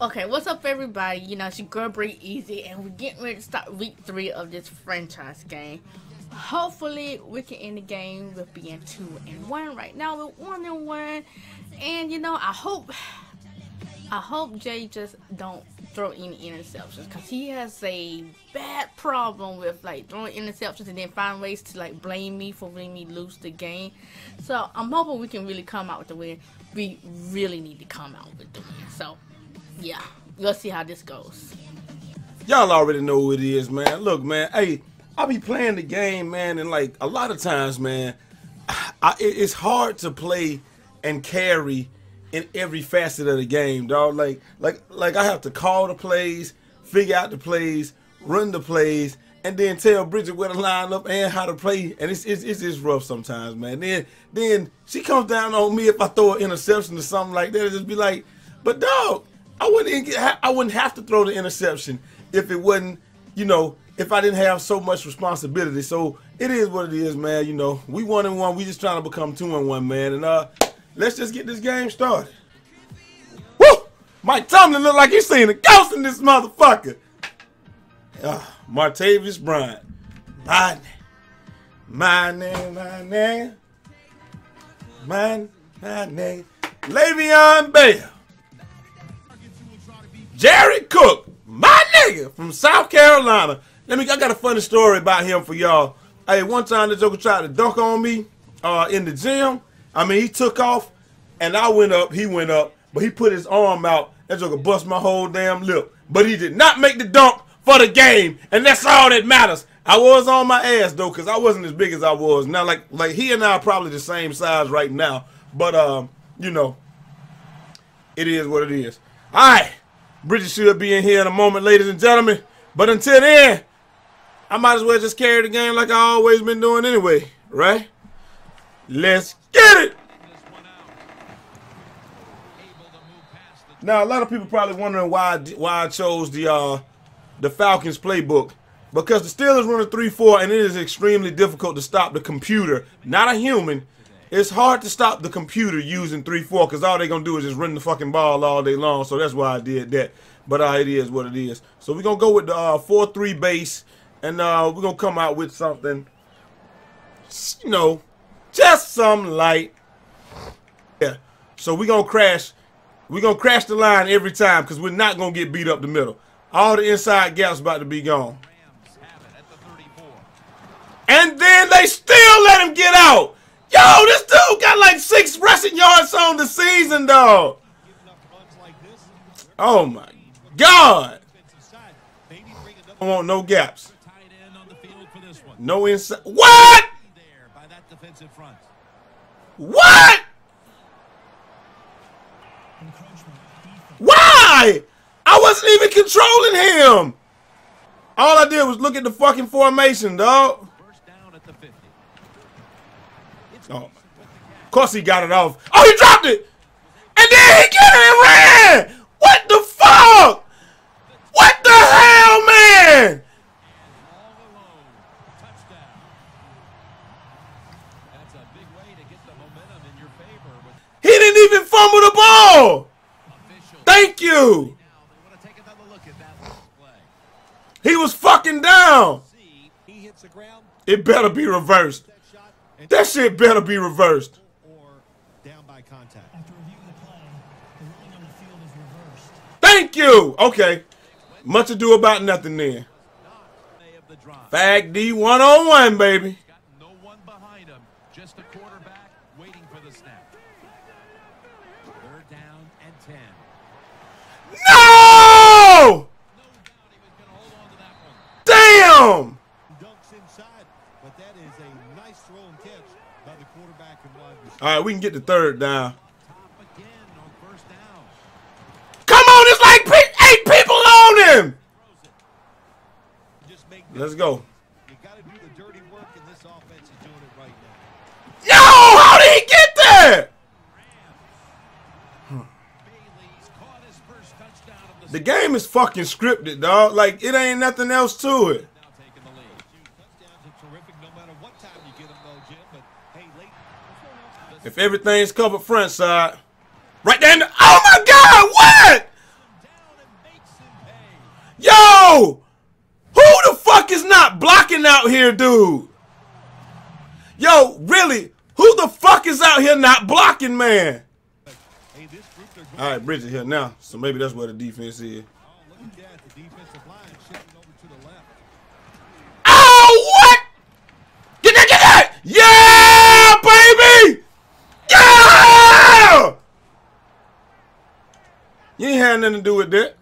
Okay, what's up, everybody? You know, it's your girl Break Easy, and we're getting ready to start week three of this franchise game. Hopefully, we can end the game with being two and one. Right now, we're one and one, and you know, I hope, I hope Jai just don't throw any interceptions because he has a bad problem with like throwing interceptions and then find ways to like blame me for letting me lose the game. So I'm hoping we can really come out with the win. We really need to come out with the win. So yeah, let's see how this goes. Y'all already know who it is, man. Look, man, hey, I be playing the game, man, and like a lot of times, man, I, it's hard to play and carry in every facet of the game, dog. Like, like, like I have to call the plays, figure out the plays, run the plays, and then tell Bridget where to line up and how to play. And it's it's, it's just rough sometimes, man. Then then she comes down on me if I throw an interception or something like that. It just be like, but dog, I wouldn't I wouldn't have to throw the interception if it wasn't, you know, if I didn't have so much responsibility. So it is what it is, man. You know, we one and one. We just trying to become two and one, man. And uh, let's just get this game started. Woo! Mike Tomlin look like he's seen a ghost in this motherfucker. Uh, Martavis Bryant. My name. my name, my name, my, my name, Le'Veon Bell. Jerry Cook, my nigga from South Carolina. Let me. I got a funny story about him for y'all. Hey, one time the Joker tried to dunk on me uh, in the gym. I mean, he took off, and I went up. He went up, but he put his arm out. That Joker bust my whole damn lip. But he did not make the dunk for the game, and that's all that matters. I was on my ass though, cause I wasn't as big as I was now. Like like he and I are probably the same size right now, but um, you know, it is what it is. All right. Bridget should be in here in a moment, ladies and gentlemen. But until then, I might as well just carry the game like I always been doing anyway, right? Let's get it! Now, a lot of people probably wondering why why I chose the uh, the Falcons playbook. Because the Steelers run a 3-4 and it is extremely difficult to stop the computer, not a human. It's hard to stop the computer using 3-4 because all they're going to do is just run the fucking ball all day long. So that's why I did that. But uh, it is what it is. So we're going to go with the 4-3 uh, base. And uh, we're going to come out with something, you know, just some light. Yeah. So we're going to crash. We're going to crash the line every time because we're not going to get beat up the middle. All the inside gaps about to be gone. And then they still let him get out. Yo, this dude got like six rushing yards on the season, dog. Oh my God. I want no gaps. No inside. What? What? Why? I wasn't even controlling him. All I did was look at the fucking formation, dog. Oh, of course he got it off. Oh, he dropped it. And then he got it and ran. What the fuck? What the hell, man? He didn't even fumble the ball. Thank you. He was fucking down. It better be reversed. That shit better be reversed. Thank you. Okay. Much ado about nothing then. Fag D one on one, baby. No one behind him. Just the quarterback waiting for the snap. Third down and ten. No! Damn! All right, we can get the third down. Come on, it's like eight people on him. Let's go. Yo, how did he get there? The game is fucking scripted, dog. Like, it ain't nothing else to it. If everything's covered front side. Right there the, Oh my god, what? Yo! Who the fuck is not blocking out here, dude? Yo, really? Who the fuck is out here not blocking, man? All right, Bridget here now, so maybe that's where the defense is. Had nothing to do with that.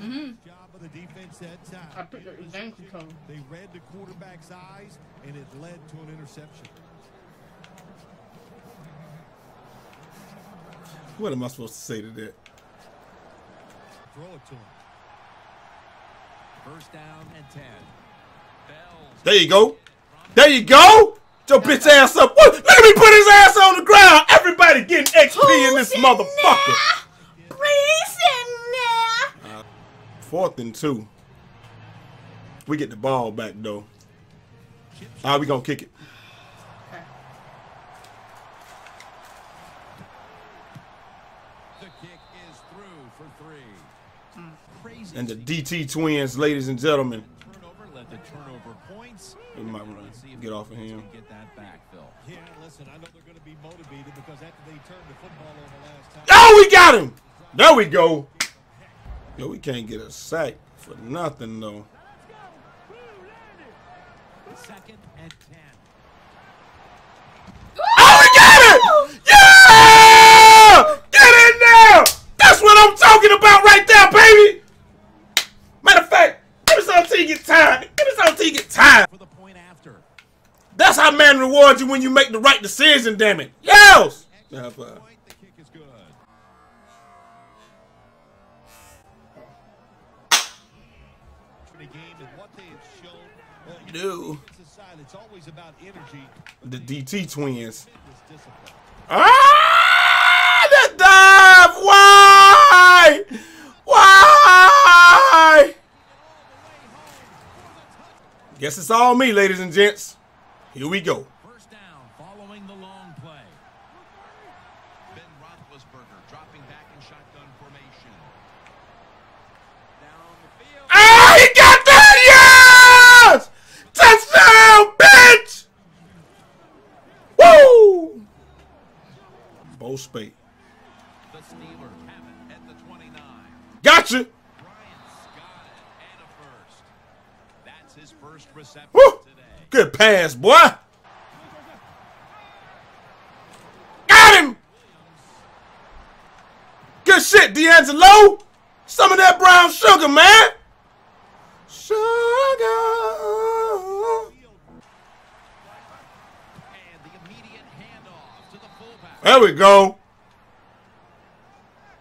Job of the defense that I picked up the game control. They read the quarterback's eyes, and it led to an interception. What am I supposed to say to that? Throw it to him. First down and 10. Bells. There you go. There you go. Your bitch ass up. What? Look at me put his ass on the ground. Everybody getting XP in this motherfucker. there? Breeze in there. Fourth and two. We get the ball back though. All right, we gonna kick it. And the DT twins, ladies and gentlemen. We might run. Get off of him. Get that back. Yeah, listen, I know they're going to be motivated because after they turned the football over last time, Oh, we got him. There we go. Yo, we can't get a sack for nothing though. Second and 10. Oh, we got it! Yeah! Get in there! That's what I'm talking about right there, baby! Matter of fact, give me some till you get tired. Give me some till you get tired. For the point after. That's how man rewards you when you make the right decision, damn it. Yes! The game and what they have shown, you Dude. defensive side, it's always about energy. The DT twins. Ah! The dive! Why? Why? Guess it's all me, ladies and gents. Here we go. First down following the long play. Ben Roethlisberger dropping back in shotgun formation. Down the field. Ah, he got that! Yes! Touchdown, bitch! Woo! Bo Spate. The Steelers have it at the 29. Gotcha! Bryant got it and a first. That's his first reception Woo! today. Good pass, boy. Got him! Good shit, D'Angelo. Some of that brown sugar, man. Sugar. And the immediate handoff to the fullback. There we go.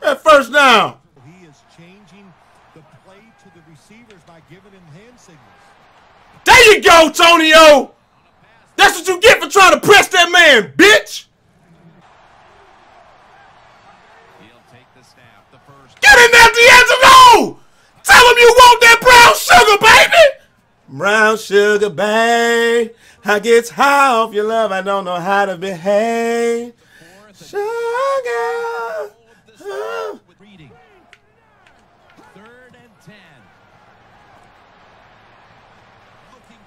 That first down. He is changing the play to the receivers by giving him hand signals. There you go, Tonio. That's what you get for trying to press that man, bitch. He'll take the snap. The first. Get in there, D'Angelo! Tell him you want that brown sugar, baby! Brown sugar, babe. I get high off your love. I don't know how to behave. Sugar. Third and 10.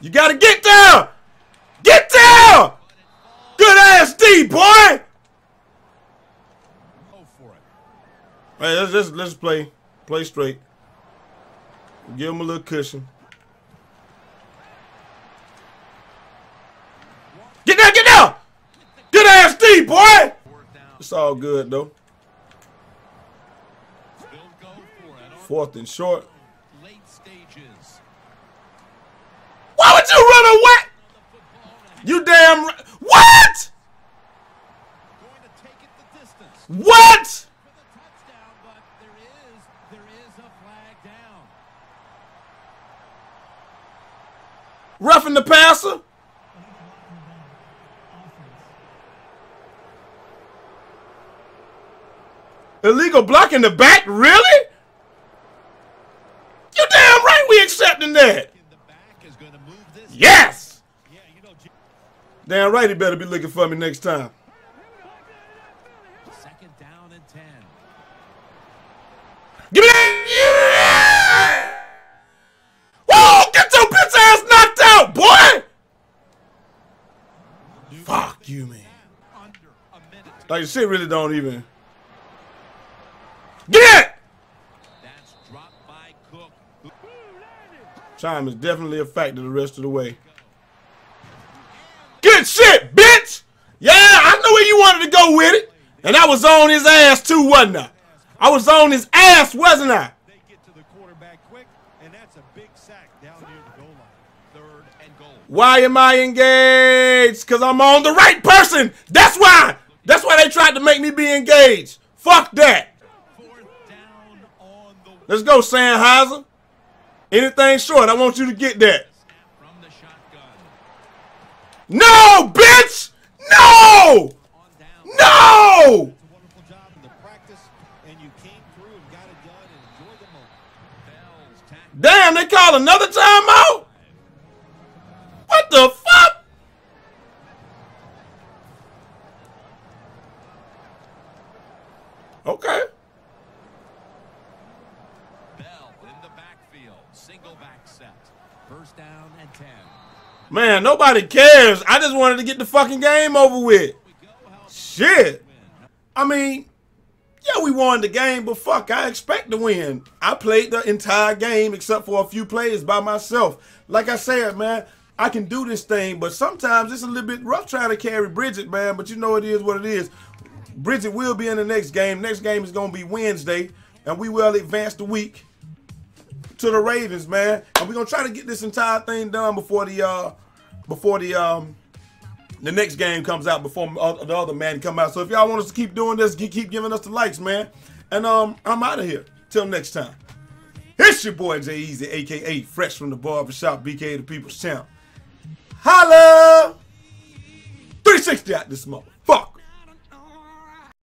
You gotta get there! Get there! Good ass D, boy! Hey, let's, let's, let's play. Play straight. Give him a little cushion. Get there, get there! Good ass D, boy! fourth down. It's all good, though. Fourth and short. late stages. Why would you run away? You damn. What? Going to take it the distance What? Roughing the passer? Illegal block in the back? Really? You damn right we accepting that. Yes. Damn right he better be looking for me next time. Second down and ten. Give me that! Whoa! Get your bitch ass knocked out, boy! Fuck you, man. Like, shit really don't even... Time is definitely a factor the rest of the way. Good shit, bitch! Yeah, I knew where you wanted to go with it. And I was on his ass too, wasn't I? I was on his ass, wasn't I? They get to the quarterback quick, and that's a big sack down near the goal line. Third and goal. Why am I engaged? Because I'm on the right person. That's why. That's why they tried to make me be engaged. Fuck that. Down on the Let's go, Sennheiser. Anything short, I want you to get that. No, bitch! No! No! It's a wonderful job in the practice, and you came through and got it done and enjoyed the moment. Bell's tackle. Damn, they call another timeout? What the fuck? Okay. Bell in the backfield. Single back set. First down and 10. Man, nobody cares. I just wanted to get the fucking game over with. Shit. I mean, yeah, we won the game, but fuck, I expect to win. I played the entire game except for a few plays by myself. Like I said, man, I can do this thing, but sometimes it's a little bit rough trying to carry Bridget, man. But you know it is what it is. Bridget will be in the next game. Next game is gonna be Wednesday, and we will advance the week to the Ravens, man. And we're gonna try to get this entire thing done before the uh before the um the next game comes out before uh, the other man come out. So if y'all want us to keep doing this, keep giving us the likes, man. And um, I'm out of here. Till next time. It's your boy Jai Eazy, aka Fresh from the Barbershop, BK the People's Champ. Holla! 360 out this motherfucker.